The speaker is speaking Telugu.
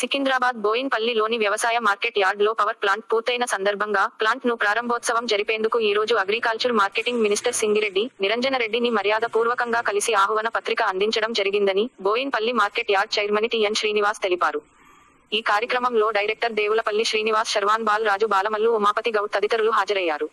సికింద్రాబాద్ బోయిన్పల్లిలోని వ్యవసాయ మార్కెట్ యార్డ్లో పవర్ ప్లాంట్ పూర్తయిన సందర్భంగా ప్లాంట్ను ప్రారంభోత్సవం జరిపేందుకు ఈ రోజు agriculture marketing minister Singireddy Niranjan రెడ్డిని మర్యాద పూర్వకంగా కలిసి ఆహ్వాన పత్రిక అందించడం జరిగిందని Boinpally market yard chairman T N Srinivas తెలిపారు. ఈ కార్యక్రమంలో డైరెక్టర్ దేవులపల్లి శ్రీనివాస్ శర్వాన్ బాల్ రాజు బాలమల్లు ఉమాపతి గౌడ్ తదితరులు హాజరయ్యారు.